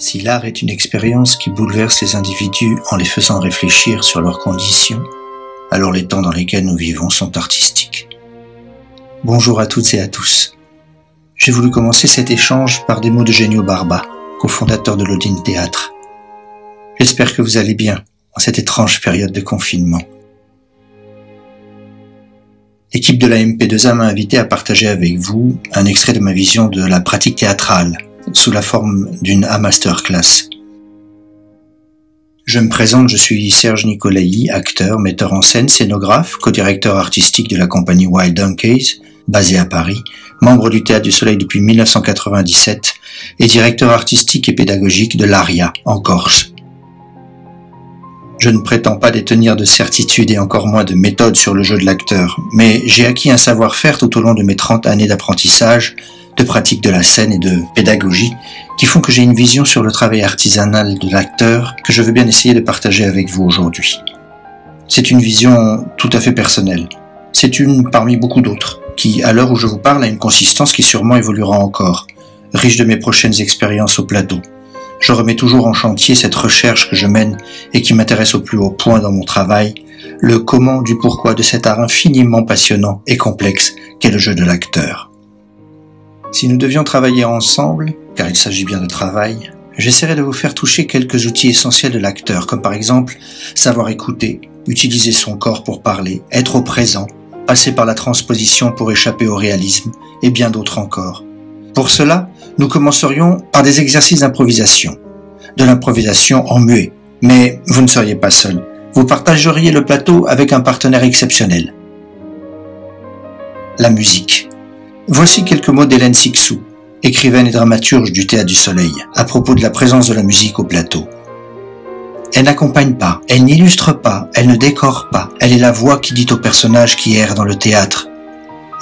Si l'art est une expérience qui bouleverse les individus en les faisant réfléchir sur leurs conditions, alors les temps dans lesquels nous vivons sont artistiques. Bonjour à toutes et à tous. J'ai voulu commencer cet échange par des mots de Genio Barba, cofondateur de l'Odine Théâtre. J'espère que vous allez bien en cette étrange période de confinement. L'équipe de la MP2A m'a invité à partager avec vous un extrait de ma vision de la pratique théâtrale sous la forme d'une A Masterclass. Je me présente, je suis Serge Nicolaï, acteur, metteur en scène, scénographe, co-directeur artistique de la compagnie Wild Donkeys, basée à Paris, membre du Théâtre du Soleil depuis 1997 et directeur artistique et pédagogique de l'ARIA en Corse. Je ne prétends pas détenir de certitude et encore moins de méthode sur le jeu de l'acteur, mais j'ai acquis un savoir-faire tout au long de mes 30 années d'apprentissage de pratique de la scène et de pédagogie qui font que j'ai une vision sur le travail artisanal de l'acteur que je veux bien essayer de partager avec vous aujourd'hui. C'est une vision tout à fait personnelle. C'est une parmi beaucoup d'autres qui, à l'heure où je vous parle, a une consistance qui sûrement évoluera encore, riche de mes prochaines expériences au plateau. Je remets toujours en chantier cette recherche que je mène et qui m'intéresse au plus haut point dans mon travail, le comment du pourquoi de cet art infiniment passionnant et complexe qu'est le jeu de l'acteur. Si nous devions travailler ensemble, car il s'agit bien de travail, j'essaierai de vous faire toucher quelques outils essentiels de l'acteur, comme par exemple savoir écouter, utiliser son corps pour parler, être au présent, passer par la transposition pour échapper au réalisme, et bien d'autres encore. Pour cela, nous commencerions par des exercices d'improvisation, de l'improvisation en muet, mais vous ne seriez pas seul. Vous partageriez le plateau avec un partenaire exceptionnel. La musique. Voici quelques mots d'Hélène Sixou, écrivaine et dramaturge du Théâtre du Soleil, à propos de la présence de la musique au plateau. Elle n'accompagne pas, elle n'illustre pas, elle ne décore pas, elle est la voix qui dit au personnage qui erre dans le théâtre.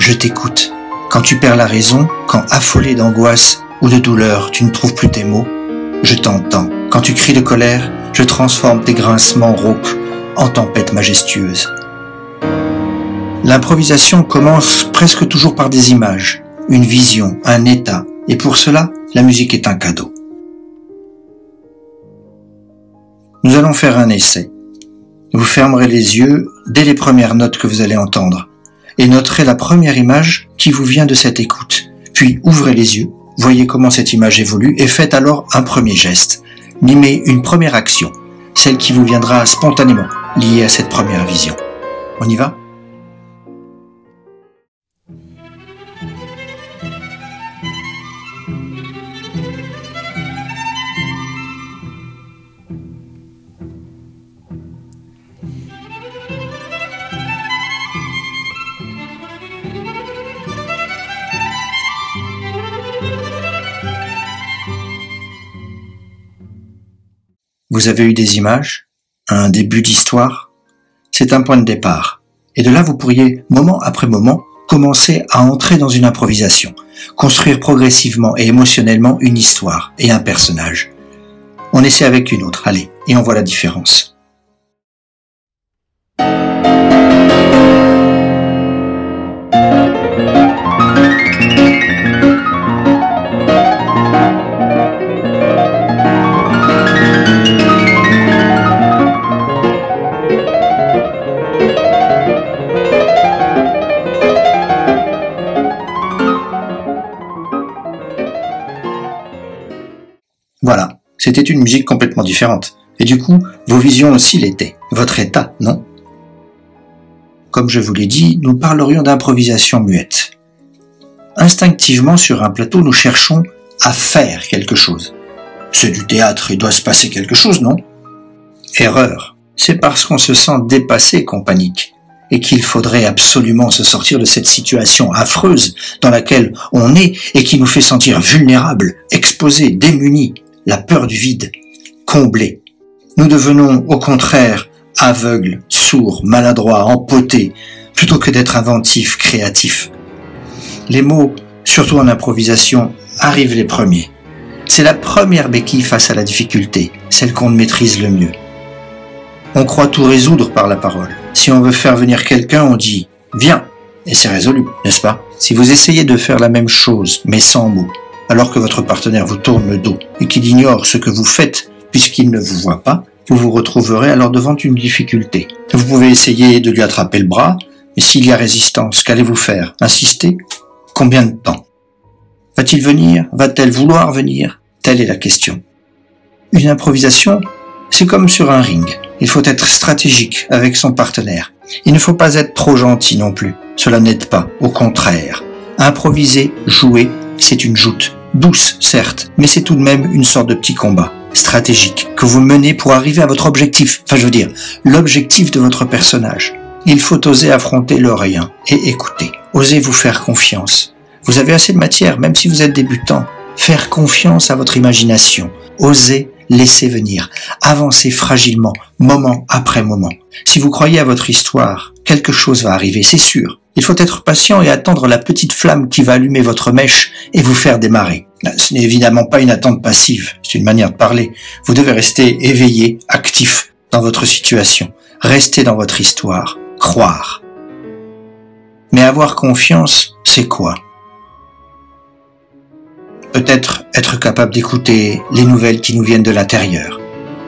Je t'écoute. Quand tu perds la raison, quand affolé d'angoisse ou de douleur, tu ne trouves plus tes mots, je t'entends. Quand tu cries de colère, je transforme tes grincements rauques en tempête majestueuse. L'improvisation commence presque toujours par des images, une vision, un état, et pour cela, la musique est un cadeau. Nous allons faire un essai. Vous fermerez les yeux dès les premières notes que vous allez entendre et noterez la première image qui vous vient de cette écoute. Puis ouvrez les yeux, voyez comment cette image évolue et faites alors un premier geste. Mimez une première action, celle qui vous viendra spontanément liée à cette première vision. On y va? Vous avez eu des images, un début d'histoire. C'est un point de départ. Et de là, vous pourriez, moment après moment, commencer à entrer dans une improvisation, construire progressivement et émotionnellement une histoire et un personnage. On essaie avec une autre, allez, et on voit la différence. Voilà, c'était une musique complètement différente. Et du coup, vos visions aussi l'étaient. Votre état, non? Comme je vous l'ai dit, nous parlerions d'improvisation muette. Instinctivement, sur un plateau, nous cherchons à faire quelque chose. C'est du théâtre, il doit se passer quelque chose, non? Erreur. C'est parce qu'on se sent dépassé qu'on panique et qu'il faudrait absolument se sortir de cette situation affreuse dans laquelle on est et qui nous fait sentir vulnérables, exposés, démunis, la peur du vide, comblée. Nous devenons au contraire aveugles, sourds, maladroits, empotés, plutôt que d'être inventifs, créatifs. Les mots, surtout en improvisation, arrivent les premiers. C'est la première béquille face à la difficulté, celle qu'on maîtrise le mieux. On croit tout résoudre par la parole. Si on veut faire venir quelqu'un, on dit ⁇ Viens !⁇ et c'est résolu, n'est-ce pas? Si vous essayez de faire la même chose, mais sans mots, alors que votre partenaire vous tourne le dos et qu'il ignore ce que vous faites puisqu'il ne vous voit pas, vous vous retrouverez alors devant une difficulté. Vous pouvez essayer de lui attraper le bras, mais s'il y a résistance, qu'allez-vous faire? Insister? Combien de temps? Va-t-il venir? Va-t-elle vouloir venir? Telle est la question. Une improvisation, c'est comme sur un ring. Il faut être stratégique avec son partenaire. Il ne faut pas être trop gentil non plus. Cela n'aide pas. Au contraire. Improviser, jouer, c'est une joute. Douce, certes, mais c'est tout de même une sorte de petit combat stratégique que vous menez pour arriver à votre objectif. Enfin, je veux dire, l'objectif de votre personnage. Il faut oser affronter le rien et écouter. Osez vous faire confiance. Vous avez assez de matière, même si vous êtes débutant. Faire confiance à votre imagination. Osez laisser venir. Avancez fragilement, moment après moment. Si vous croyez à votre histoire, quelque chose va arriver, c'est sûr. Il faut être patient et attendre la petite flamme qui va allumer votre mèche et vous faire démarrer. Ce n'est évidemment pas une attente passive, c'est une manière de parler. Vous devez rester éveillé, actif dans votre situation. Rester dans votre histoire. Croire. Mais avoir confiance, c'est quoi? Peut-être être capable d'écouter les nouvelles qui nous viennent de l'intérieur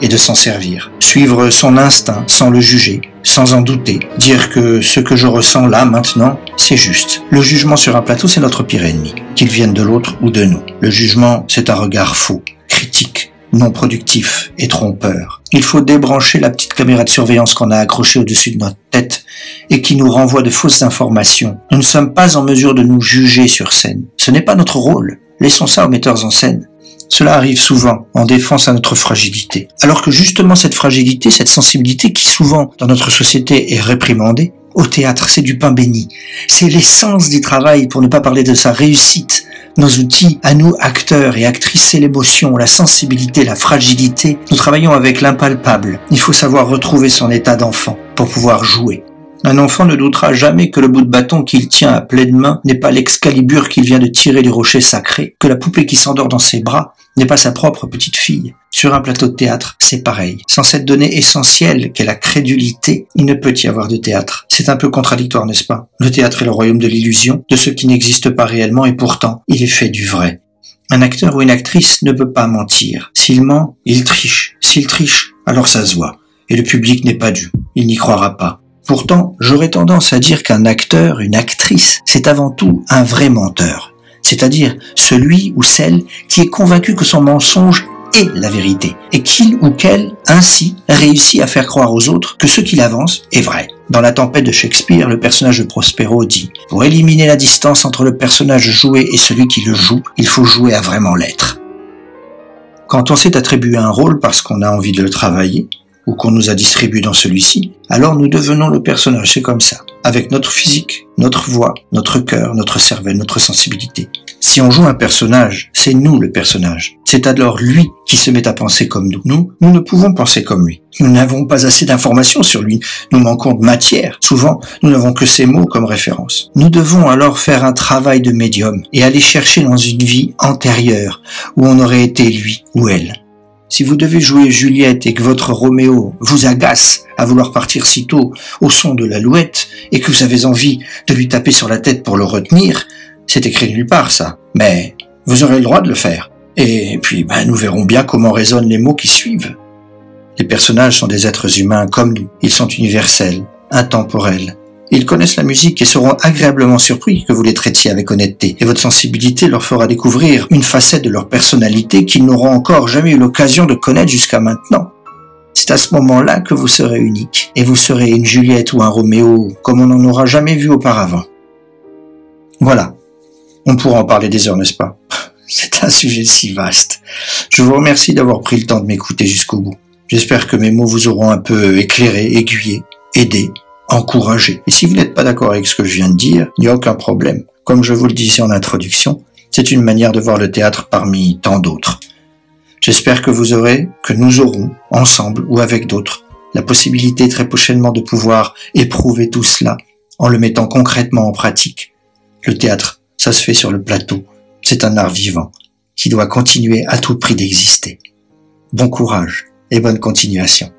et de s'en servir. Suivre son instinct sans le juger, sans en douter. Dire que ce que je ressens là, maintenant, c'est juste. Le jugement sur un plateau, c'est notre pire ennemi, qu'il vienne de l'autre ou de nous. Le jugement, c'est un regard faux, critique, non productif et trompeur. Il faut débrancher la petite caméra de surveillance qu'on a accrochée au-dessus de notre tête et qui nous renvoie de fausses informations. Nous ne sommes pas en mesure de nous juger sur scène. Ce n'est pas notre rôle. Laissons ça aux metteurs en scène. Cela arrive souvent en défense à notre fragilité. Alors que justement cette fragilité, cette sensibilité qui souvent dans notre société est réprimandée, au théâtre, c'est du pain béni. C'est l'essence du travail, pour ne pas parler de sa réussite. Nos outils, à nous, acteurs et actrices, c'est l'émotion, la sensibilité, la fragilité. Nous travaillons avec l'impalpable. Il faut savoir retrouver son état d'enfant pour pouvoir jouer. Un enfant ne doutera jamais que le bout de bâton qu'il tient à pleine main n'est pas l'excalibur qu'il vient de tirer du rocher sacré, que la poupée qui s'endort dans ses bras n'est pas sa propre petite fille. Sur un plateau de théâtre, c'est pareil. Sans cette donnée essentielle qu'est la crédulité, il ne peut y avoir de théâtre. C'est un peu contradictoire, n'est-ce pas? Le théâtre est le royaume de l'illusion, de ce qui n'existe pas réellement, et pourtant, il est fait du vrai. Un acteur ou une actrice ne peut pas mentir. S'il ment, il triche. S'il triche, alors ça se voit. Et le public n'est pas dû. Il n'y croira pas. Pourtant, j'aurais tendance à dire qu'un acteur, une actrice, c'est avant tout un vrai menteur, c'est-à-dire celui ou celle qui est convaincu que son mensonge est la vérité, et qu'il ou qu'elle, ainsi, réussit à faire croire aux autres que ce qu'il avance est vrai. Dans La tempête de Shakespeare, le personnage de Prospero dit ⁇ Pour éliminer la distance entre le personnage joué et celui qui le joue, il faut jouer à vraiment l'être. Quand on s'est attribué un rôle parce qu'on a envie de le travailler, ou qu'on nous a distribué dans celui-ci, alors nous devenons le personnage, c'est comme ça, avec notre physique, notre voix, notre cœur, notre cervelle, notre sensibilité. Si on joue un personnage, c'est nous le personnage. C'est alors lui qui se met à penser comme nous. Nous, nous ne pouvons penser comme lui. Nous n'avons pas assez d'informations sur lui. Nous manquons de matière. Souvent, nous n'avons que ces mots comme référence. Nous devons alors faire un travail de médium et aller chercher dans une vie antérieure où on aurait été lui ou elle. Si vous devez jouer Juliette et que votre Roméo vous agace à vouloir partir si tôt au son de l'alouette et que vous avez envie de lui taper sur la tête pour le retenir, c'est écrit nulle part ça. Mais vous aurez le droit de le faire. Et puis ben, nous verrons bien comment résonnent les mots qui suivent. Les personnages sont des êtres humains comme nous. Ils sont universels, intemporels, ils connaissent la musique et seront agréablement surpris que vous les traitiez avec honnêteté, et votre sensibilité leur fera découvrir une facette de leur personnalité qu'ils n'auront encore jamais eu l'occasion de connaître jusqu'à maintenant. C'est à ce moment-là que vous serez unique, et vous serez une Juliette ou un Roméo comme on n'en aura jamais vu auparavant. Voilà. On pourra en parler des heures, n'est-ce pas? C'est un sujet si vaste. Je vous remercie d'avoir pris le temps de m'écouter jusqu'au bout. J'espère que mes mots vous auront un peu éclairé, aiguillé, aidé encourager. Et si vous n'êtes pas d'accord avec ce que je viens de dire, il n'y a aucun problème. Comme je vous le disais en introduction, c'est une manière de voir le théâtre parmi tant d'autres. J'espère que vous aurez, que nous aurons, ensemble ou avec d'autres, la possibilité très prochainement de pouvoir éprouver tout cela en le mettant concrètement en pratique. Le théâtre, ça se fait sur le plateau. C'est un art vivant qui doit continuer à tout prix d'exister. Bon courage et bonne continuation.